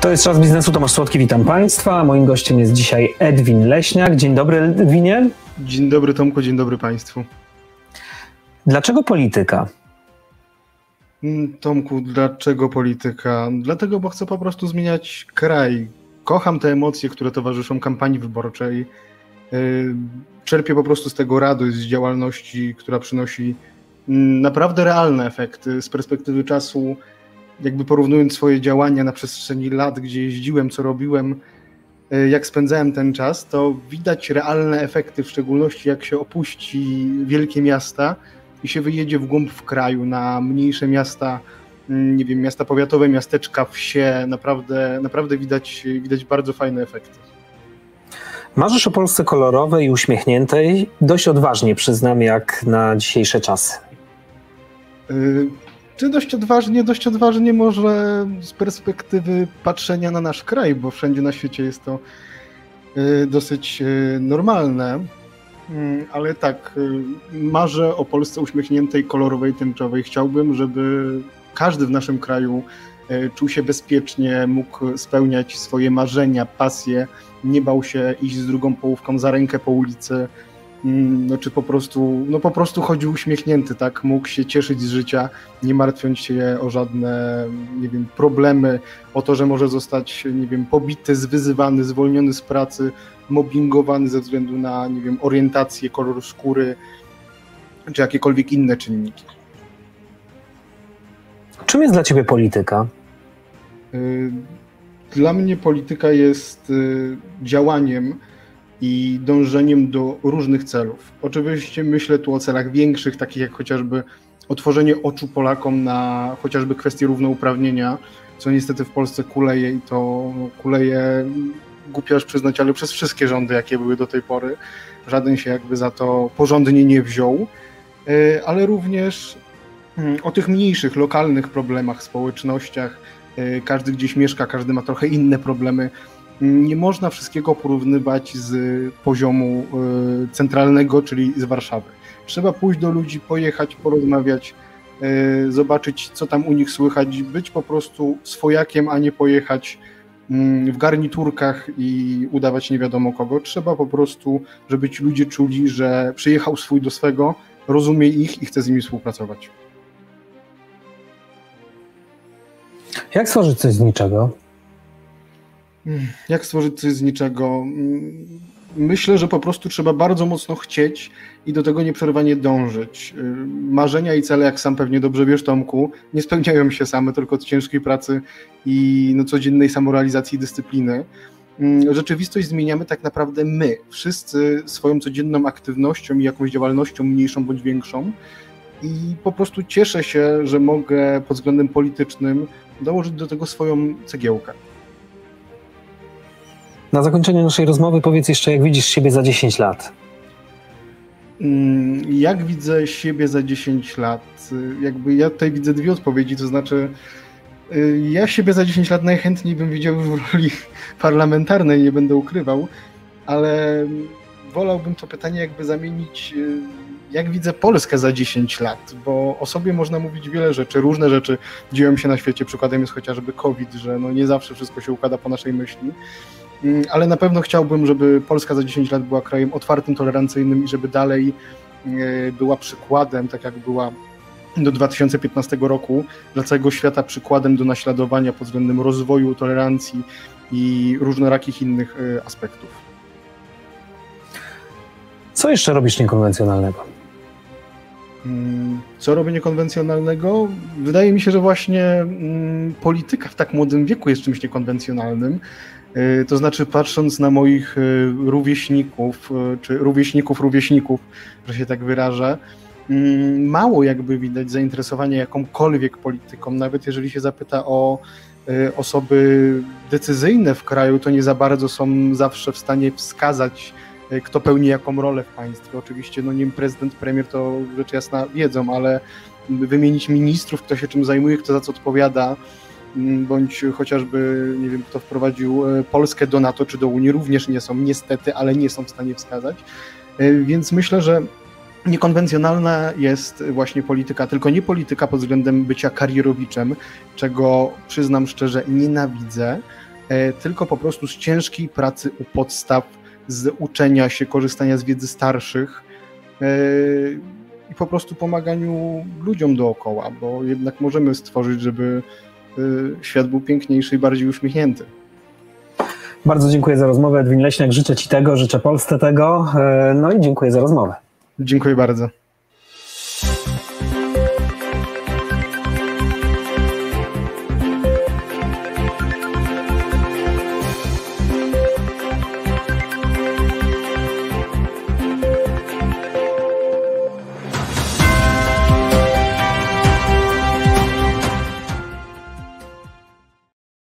To jest Czas Biznesu, Tomasz Słodki, witam Państwa. Moim gościem jest dzisiaj Edwin Leśniak. Dzień dobry Edwinie. Dzień dobry Tomku, dzień dobry Państwu. Dlaczego polityka? Mm, Tomku, dlaczego polityka? Dlatego, bo chcę po prostu zmieniać kraj. Kocham te emocje, które towarzyszą kampanii wyborczej. Y, czerpię po prostu z tego radość, z działalności, która przynosi mm, naprawdę realne efekty z perspektywy czasu jakby porównując swoje działania na przestrzeni lat, gdzie jeździłem, co robiłem, e, jak spędzałem ten czas, to widać realne efekty, w szczególności jak się opuści wielkie miasta i się wyjedzie w głąb w kraju, na mniejsze miasta, mm, nie wiem, miasta powiatowe, miasteczka, wsie, naprawdę, naprawdę widać, widać bardzo fajne efekty. Marzysz o Polsce kolorowej i uśmiechniętej, dość odważnie przyznam, jak na dzisiejsze czasy. Czy dość odważnie, dość odważnie może z perspektywy patrzenia na nasz kraj, bo wszędzie na świecie jest to y, dosyć y, normalne. Mm, ale tak, y, marzę o Polsce uśmiechniętej, kolorowej, tęczowej. Chciałbym, żeby każdy w naszym kraju czuł się bezpiecznie, mógł spełniać swoje marzenia, pasje, nie bał się iść z drugą połówką za rękę po ulicy, no czy po prostu, no po prostu chodził uśmiechnięty, tak, mógł się cieszyć z życia, nie martwiąc się o żadne, nie wiem, problemy, o to, że może zostać, nie wiem, pobity, zwyzywany, zwolniony z pracy, mobbingowany ze względu na, nie wiem, orientację, kolor skóry, czy jakiekolwiek inne czynniki. Czym jest dla ciebie polityka? Y, dla mnie polityka jest y, działaniem, i dążeniem do różnych celów. Oczywiście myślę tu o celach większych, takich jak chociażby otworzenie oczu Polakom na chociażby kwestie równouprawnienia, co niestety w Polsce kuleje i to kuleje, głupio aż przyznać, ale przez wszystkie rządy, jakie były do tej pory. Żaden się jakby za to porządnie nie wziął, e, ale również mm, o tych mniejszych, lokalnych problemach, społecznościach. E, każdy gdzieś mieszka, każdy ma trochę inne problemy nie można wszystkiego porównywać z poziomu e, centralnego, czyli z Warszawy. Trzeba pójść do ludzi, pojechać, porozmawiać, e, zobaczyć, co tam u nich słychać, być po prostu swojakiem, a nie pojechać mm, w garniturkach i udawać nie wiadomo kogo. Trzeba po prostu, żeby ci ludzie czuli, że przyjechał swój do swego, rozumie ich i chce z nimi współpracować. Jak stworzyć coś z niczego? Jak stworzyć coś z niczego? Myślę, że po prostu trzeba bardzo mocno chcieć i do tego nieprzerwanie dążyć. Marzenia i cele, jak sam pewnie dobrze wiesz, Tomku, nie spełniają się same tylko od ciężkiej pracy i no, codziennej samorealizacji i dyscypliny. Rzeczywistość zmieniamy tak naprawdę my, wszyscy swoją codzienną aktywnością i jakąś działalnością mniejszą bądź większą. I po prostu cieszę się, że mogę pod względem politycznym dołożyć do tego swoją cegiełkę. Na zakończenie naszej rozmowy powiedz jeszcze, jak widzisz siebie za 10 lat. Mm, jak widzę siebie za 10 lat? Jakby ja tutaj widzę dwie odpowiedzi, to znaczy y, ja siebie za 10 lat najchętniej bym widział w roli parlamentarnej, nie będę ukrywał, ale wolałbym to pytanie jakby zamienić, y, jak widzę Polskę za 10 lat, bo o sobie można mówić wiele rzeczy, różne rzeczy dzieją się na świecie, przykładem jest chociażby COVID, że no nie zawsze wszystko się układa po naszej myśli, ale na pewno chciałbym, żeby Polska za 10 lat była krajem otwartym, tolerancyjnym i żeby dalej e, była przykładem, tak jak była do 2015 roku, dla całego świata przykładem do naśladowania pod względem rozwoju, tolerancji i różnorakich innych e, aspektów. Co jeszcze robisz niekonwencjonalnego? Mm, co robię niekonwencjonalnego? Wydaje mi się, że właśnie mm, polityka w tak młodym wieku jest czymś niekonwencjonalnym. Y, to znaczy, patrząc na moich y, rówieśników, y, czy rówieśników rówieśników, że się tak wyrażę, mm, mało jakby widać zainteresowania jakąkolwiek polityką. Nawet jeżeli się zapyta o osoby decyzyjne w kraju, to nie za bardzo są zawsze w stanie wskazać, kto pełni jaką rolę w państwie. Oczywiście, no wiem, prezydent, premier to rzecz jasna wiedzą, ale wymienić ministrów, kto się czym zajmuje, kto za co odpowiada, bądź chociażby, nie wiem, kto wprowadził e, Polskę do NATO czy do Unii, również nie są, niestety, ale nie są w stanie wskazać. E, więc myślę, że niekonwencjonalna jest właśnie polityka, tylko nie polityka pod względem bycia karierowiczem, czego przyznam szczerze nienawidzę, e, tylko po prostu z ciężkiej pracy u podstaw, z uczenia się, korzystania z wiedzy starszych i po prostu pomaganiu ludziom dookoła, bo jednak możemy stworzyć, żeby świat był piękniejszy i bardziej uśmiechnięty. Bardzo dziękuję za rozmowę, Edwin Leśniak. Życzę Ci tego, życzę Polsce tego. No i dziękuję za rozmowę. Dziękuję bardzo.